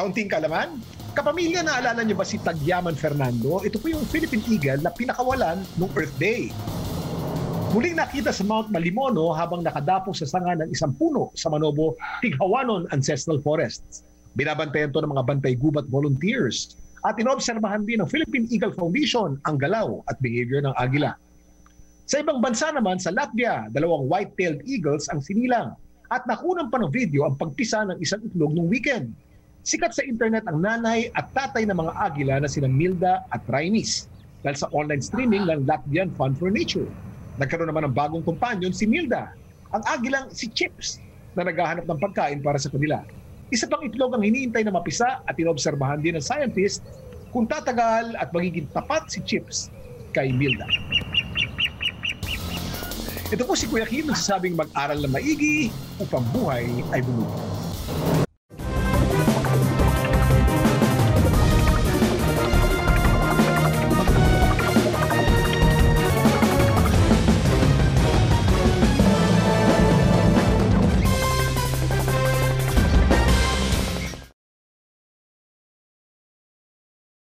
kaunting kalaman? Kapamilya, naalala niyo ba si Tagyaman Fernando? Ito po yung Philippine Eagle na pinakawalan noong Earth Day. Muling nakita sa Mount Malimono habang nakadapo sa sanga ng isang puno sa Manobo, Tighawanon Ancestral Forests. Binabantayan to ng mga bantay gubat volunteers at inobserbahan din ng Philippine Eagle Foundation ang galaw at behavior ng agila. Sa ibang bansa naman, sa Latvia, dalawang white-tailed eagles ang sinilang at nakunan pa video ang pagpisa ng isang itlog ng weekend. Sikat sa internet ang nanay at tatay ng mga agila na sina Milda at Rainis dahil sa online streaming ng Latvian Fund for Nature. Nagkaroon naman ng bagong kumpanyon si Milda, ang agilang si Chips na naghahanap ng pagkain para sa kanila. Isa pang itlog ang hiniintay na mapisa at inobserbahan din ng scientist kung tatagal at magiging tapat si Chips kay Milda. Ito po si Kuya Kim nagsasabing mag-aral na maigi upang buhay ay bumuhay.